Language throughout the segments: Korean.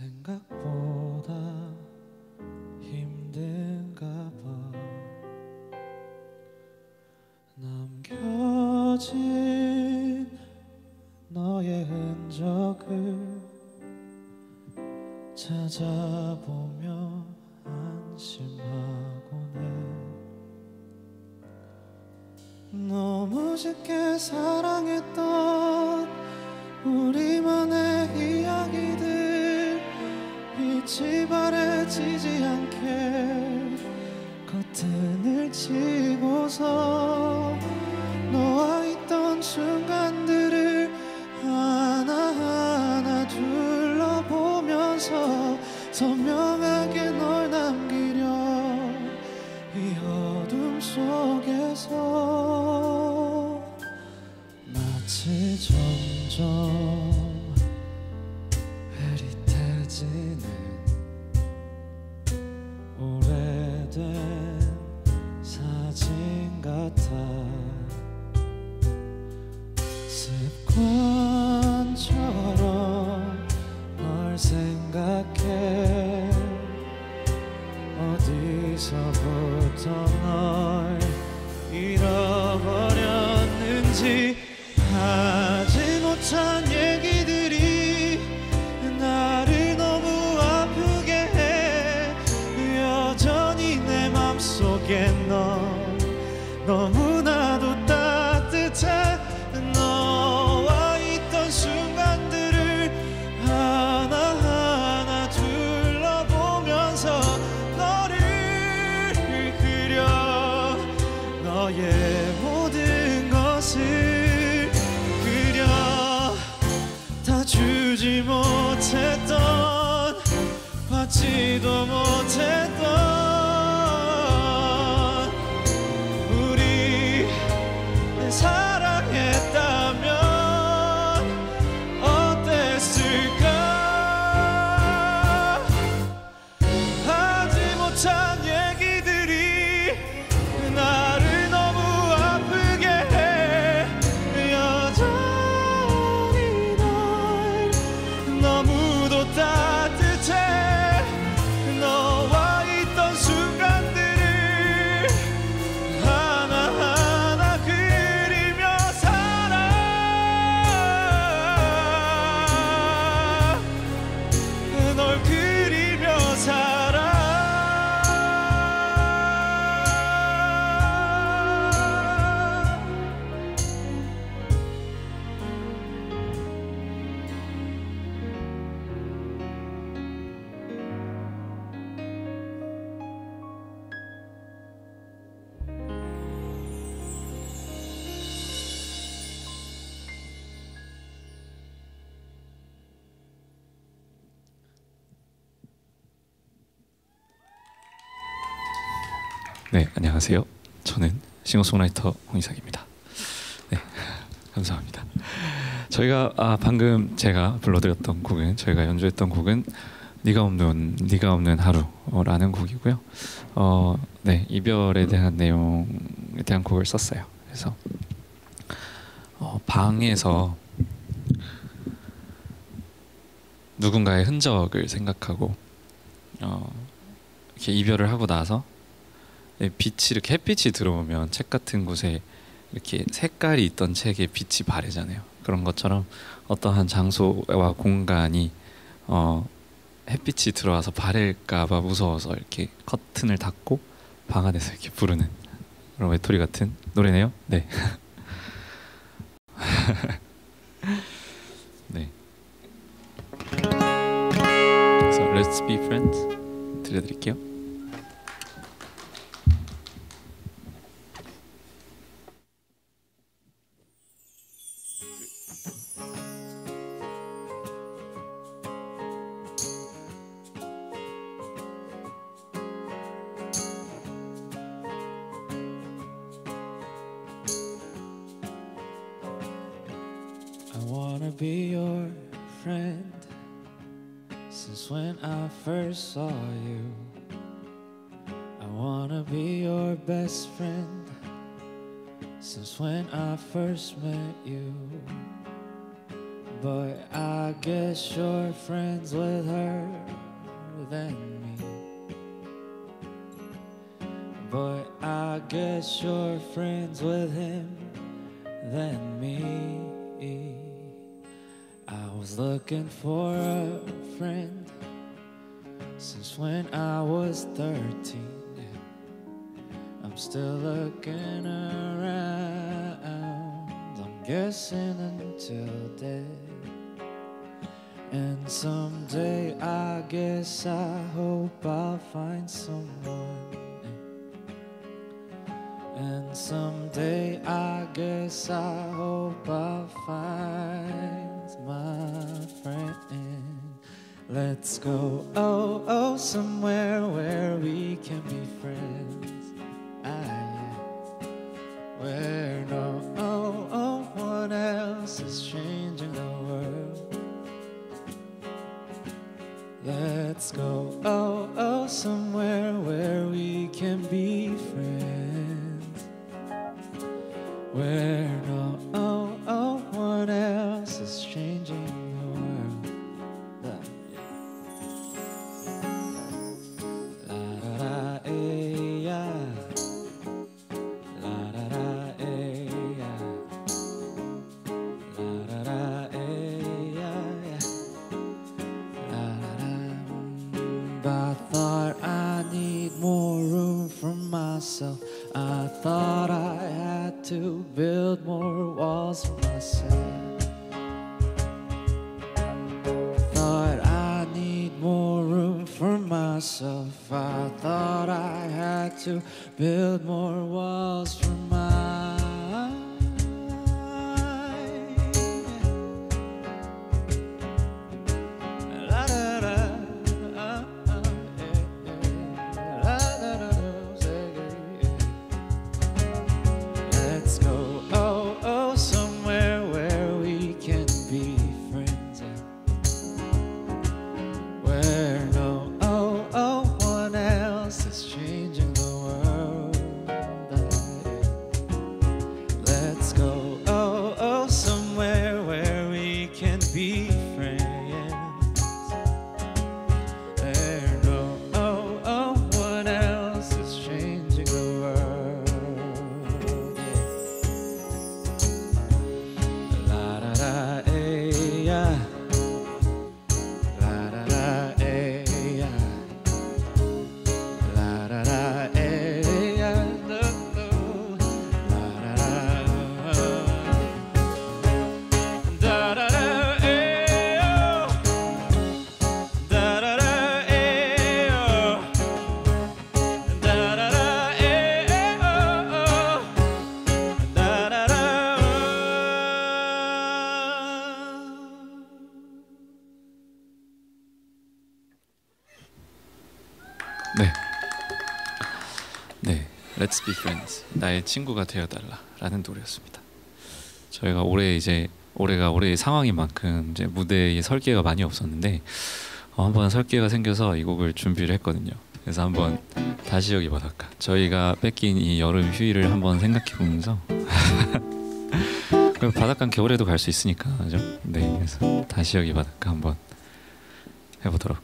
생각보다 힘든가 봐. 남겨진 너의 흔적을 찾아보며 안심하곤 해 너무 쉽게 사랑했 지지 않게 커튼을 치고서 너와 있던 순간 hoje. 네, 안녕하세요. 저는 싱어송라이터 홍이삭입니다. 네, 감사합니다. 저희가 아, 방금 제가 불러드렸던 곡은 저희가 연주했던 곡은 네가 없는 네가 없는 하루라는 곡이고요. 어, 네 이별에 대한 내용에 대한 곡을 썼어요. 그래서 어, 방에서 누군가의 흔적을 생각하고 어, 이렇게 이별을 하고 나서 네, 빛이 이렇게 햇빛이 들어오면 책 같은 곳에 이렇게 색깔이 있던 책에 빛이 바래잖아요. 그런 것처럼 어떠한 장소와 공간이 어, 햇빛이 들어와서 바랄까봐 무서워서 이렇게 커튼을 닫고 방 안에서 이렇게 부르는 그런 외톨이 같은 노래네요. 네. 네. 그래서 Let's Be Friends 들려드릴게요. Wanna be your best friend since when I first met you. But I guess you're friends with her than me. Boy, I guess you're friends with him than me. I was looking for a friend since when I was 13. I'm still looking around. I'm guessing until dead. And someday I guess I hope I'll find someone. And someday I guess I hope I'll find my friend. Let's go, oh, oh, somewhere where we can be friends. Where no, oh, oh, one else is changing the world. Let's go, oh, oh, somewhere where we can be friends. Where myself. I thought I had to build more walls for myself. Thought I need more room for myself. I thought I had to build 네. 네. Let's be friends. 나의 친구가 되어 달라라는 노래였습니다. 저희가 올해 이제 올해가 올해의 상황인 만큼 이제 무대에 설계가 많이 없었는데 어, 한번 설계가 생겨서 이 곡을 준비를 했거든요. 그래서 한번 다시 여기 바닷가 저희가 뺏긴 이 여름 휴일을 한번 생각해 보면서 그럼 바닷가 겨울에도 갈 수 있으니까 그죠? 네, 그래서 다시 여기 바닷가 한번 해보도록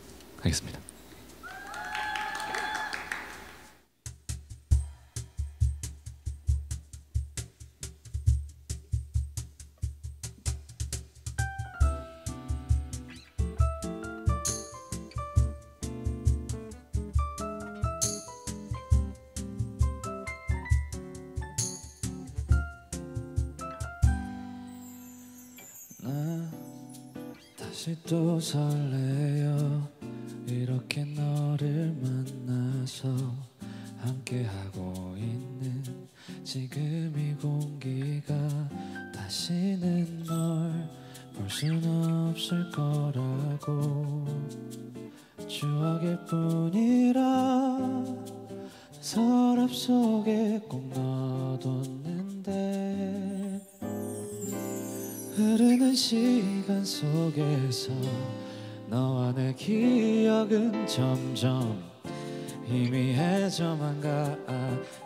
다시 또 설레요 이렇게 너를 만나서 함께하고 있는 지금 이 공기가 다시는 널 볼 순 없을 거라고. 추억일 뿐이라 서랍 속에 꼭 넣어뒀 흐르는 시간 속에서 너와 내 기억은 점점 희미해져만 가.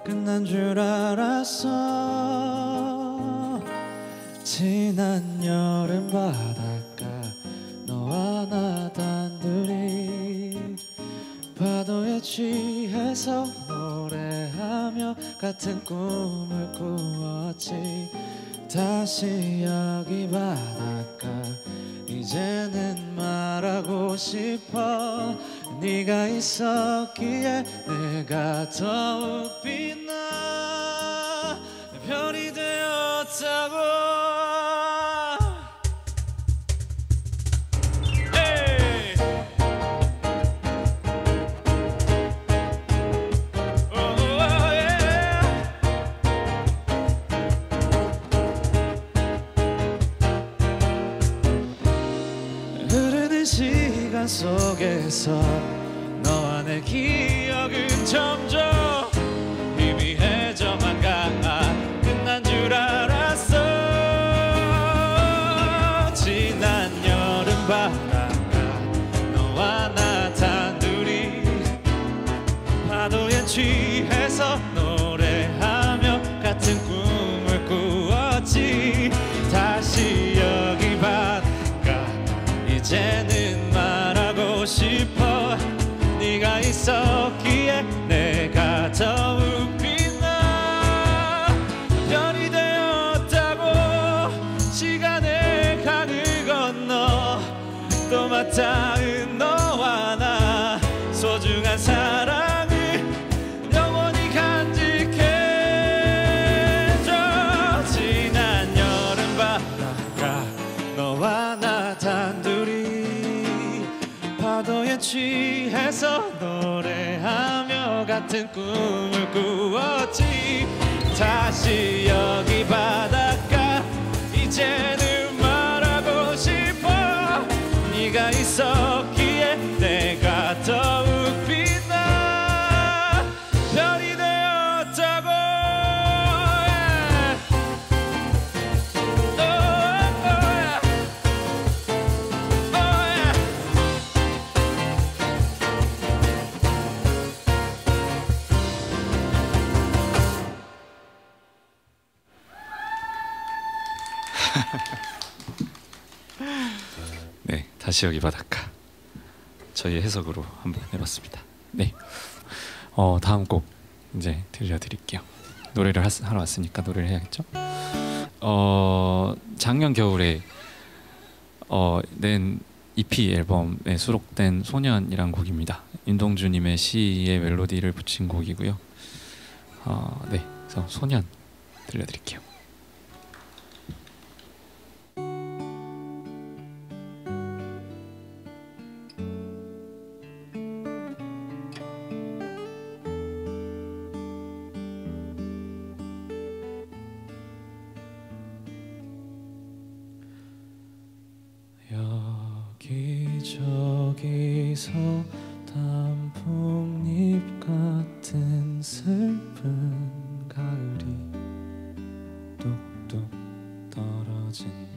끝난 줄 알았어. 지난 여름 바닷가 너와 나 단둘이 파도에 취해서 노래하며 같은 꿈을 꾸었지 다시 여기 바닷가 이제는 말하고 싶어. 네가 있었기에 내가 더욱 빛나. 별이 되었다고 속에서 취해서 노래하며 같은 꿈을 꾸었지. 다시 여기 바닷가 이제는 말하고 싶어. 네가 있었기 여기 바닷가 저희 해석으로 한번 해봤습니다. 네, 어 다음 곡 이제 들려드릴게요. 노래를 하, 하러 왔으니까 노래를 해야겠죠. 어 작년 겨울에 어 낸 EP 앨범에 수록된 소년이란 곡입니다. 윤동주님의 시에 멜로디를 붙인 곡이고요. 어, 네, 그래서 소년 들려드릴게요. 情.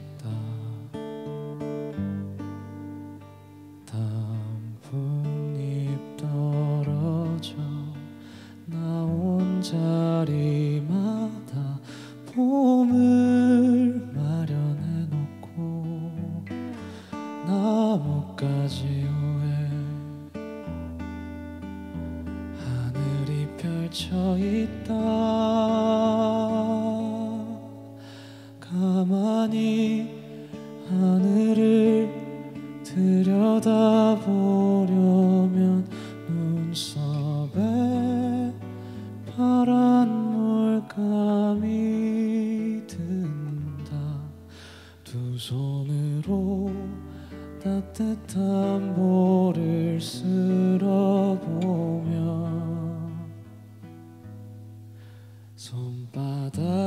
따뜻한 볼을 쓸어보며 손바닥에도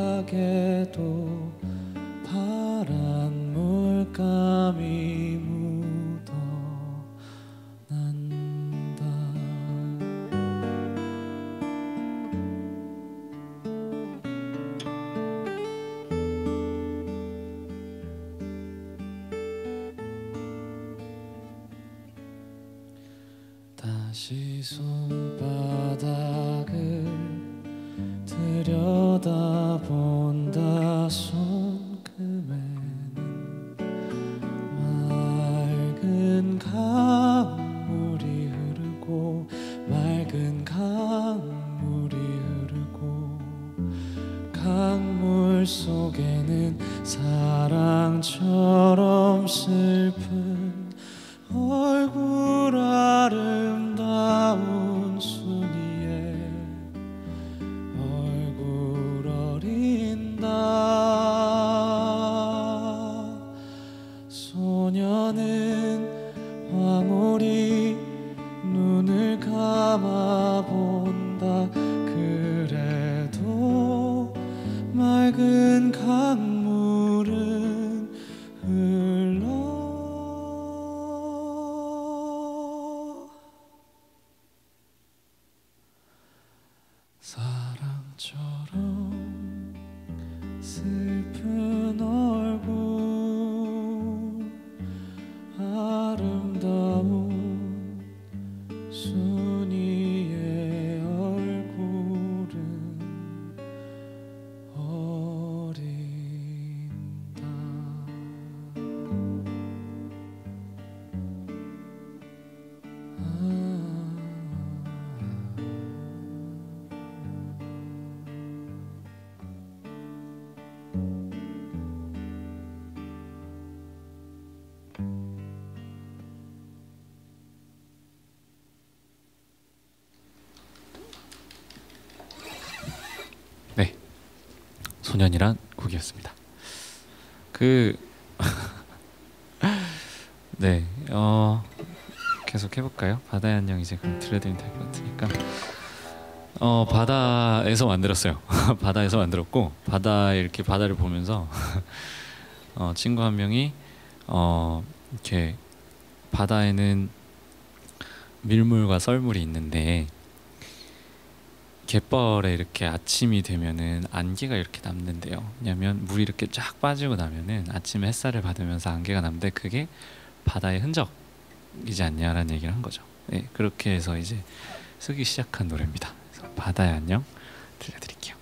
소년이란 곡이었습니다. 그 네, 어 계속 해볼까요? 바다의 안녕 이제 그럼 들려드리면 될 것 같으니까. 어 바다에서 만들었어요. 바다에서 만들었고 바다에 이렇게 바다를 보면서 어, 친구 한 명이 어 이렇게 바다에는 밀물과 썰물이 있는데 갯벌에 이렇게 아침이 되면은 안개가 이렇게 남는데요. 왜냐하면 물이 이렇게 쫙 빠지고 나면은 아침에 햇살을 받으면서 안개가 남는데 그게 바다의 흔적이지 않냐라는 얘기를 한 거죠. 네, 그렇게 해서 이제 쓰기 시작한 노래입니다. 바다의 안녕 들려드릴게요.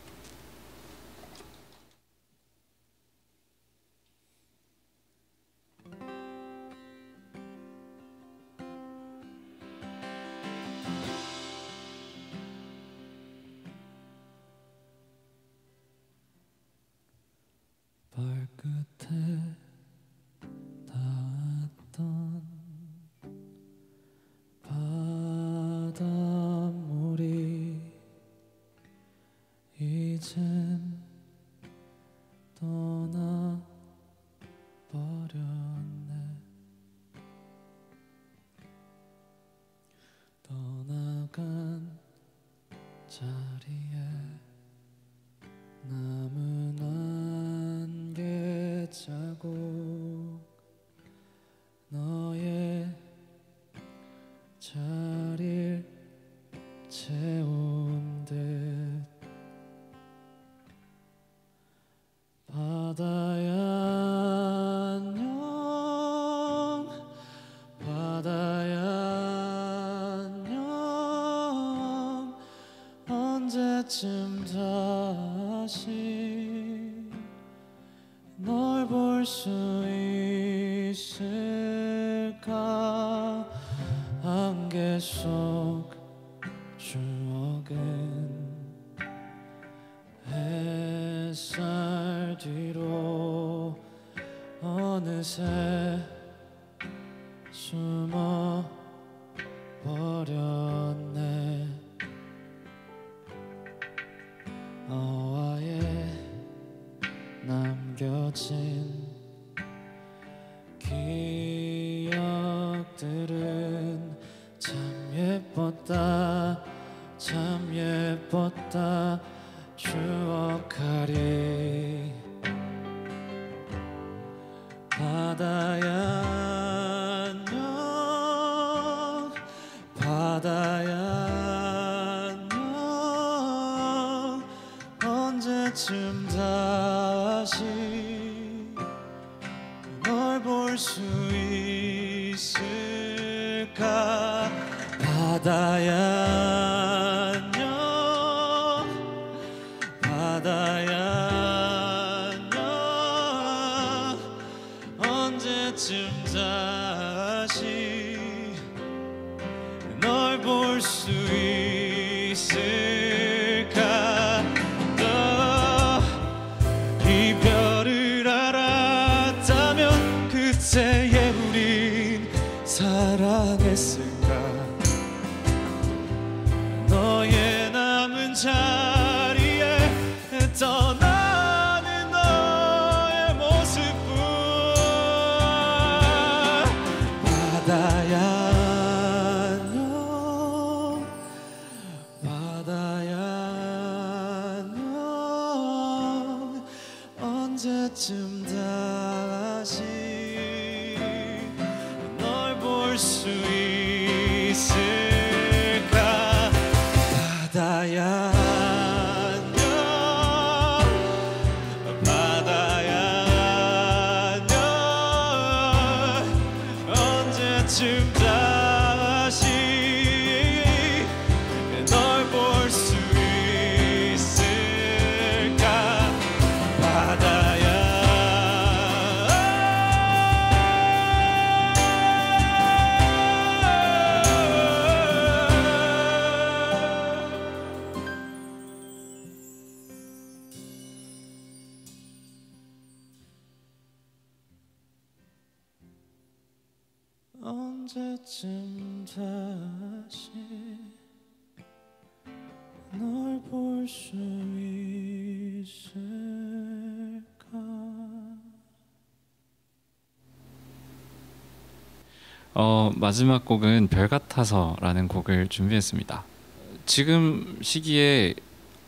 끝에 언제쯤 다시 널 볼 수 있을까? 안개 속추 추억하리 그때의 우린 사랑했을 어, 마지막 곡은 별 같아서라는 곡을 준비했습니다. 지금 시기에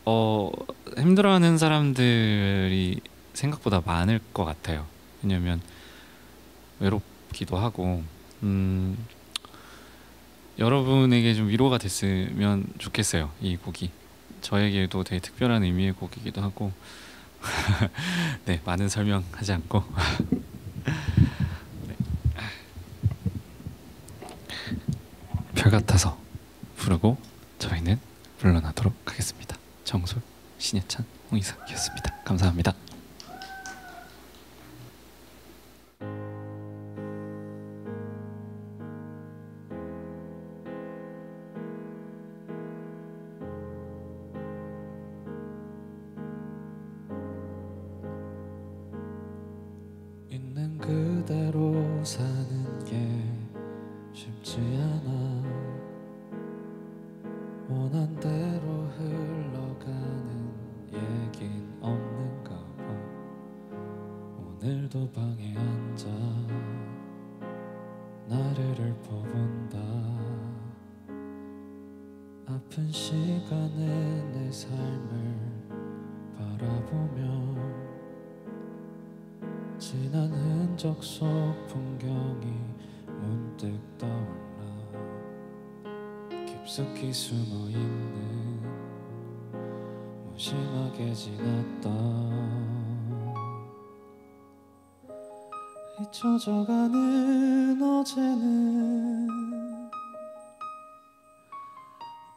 어, 힘들어하는 사람들이 생각보다 많을 것 같아요. 왜냐면 외롭기도 하고 음, 여러분에게 좀 위로가 됐으면 좋겠어요. 이 곡이 저에게도 되게 특별한 의미의 곡이기도 하고 네 많은 설명하지 않고 별 같아서 부르고 저희는 물러나도록 하겠습니다. 정솔, 신예찬, 홍이삭이었습니다. 감사합니다. 원한 대로 흘러가는 얘긴 없는가 봐 오늘도 방에 앉아 나를 읊어본다. 아픈 시간에 내 삶을 바라보며 지난 흔적 속 풍경이 문득 떠올라 깊숙이 숨어 있는 무심하게 지났다 잊혀져가는 어제는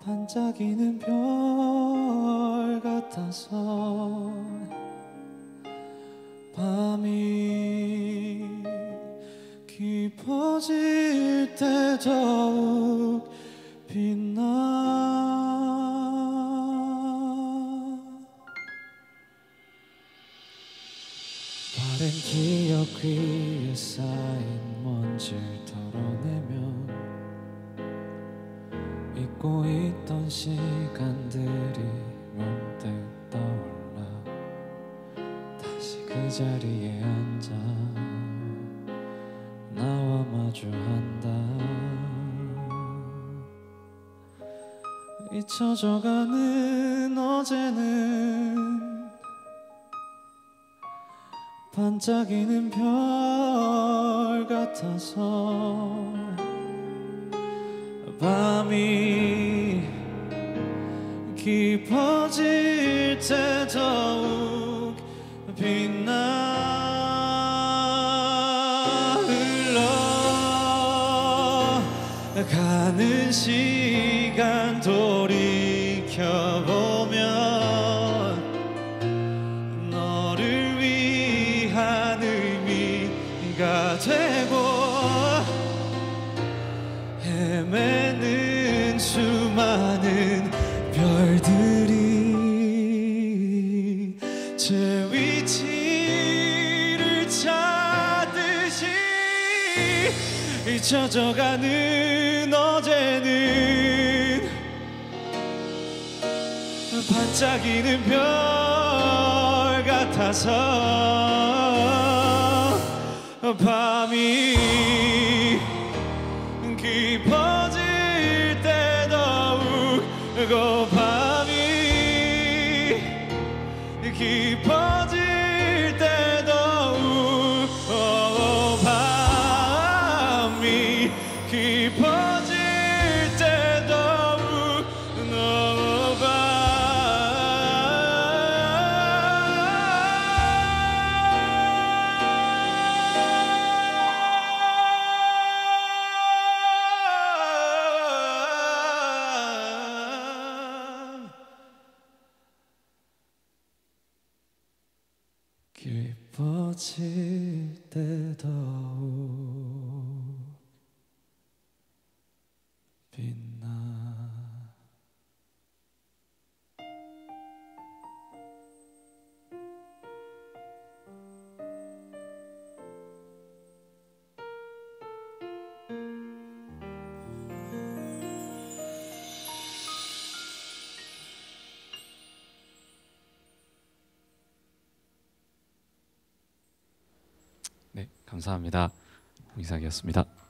반짝이는 별 같아서 밤이 깊어질 때 더욱 위에 쌓인 먼지를 털어내면 잊고 있던 시간들이 문득 떠올라 다시 그 자리에 앉아 나와 마주한다. 잊혀져가는 어제는 반짝이는 별 같아서 밤이 깊어질 때 더욱 빛나 흘러 가는 시 잊혀져가는 어제는 반짝이는 별 같아서 밤이 깊어질 때 더욱 그밤 때 감사합니다. 홍이삭이었습니다.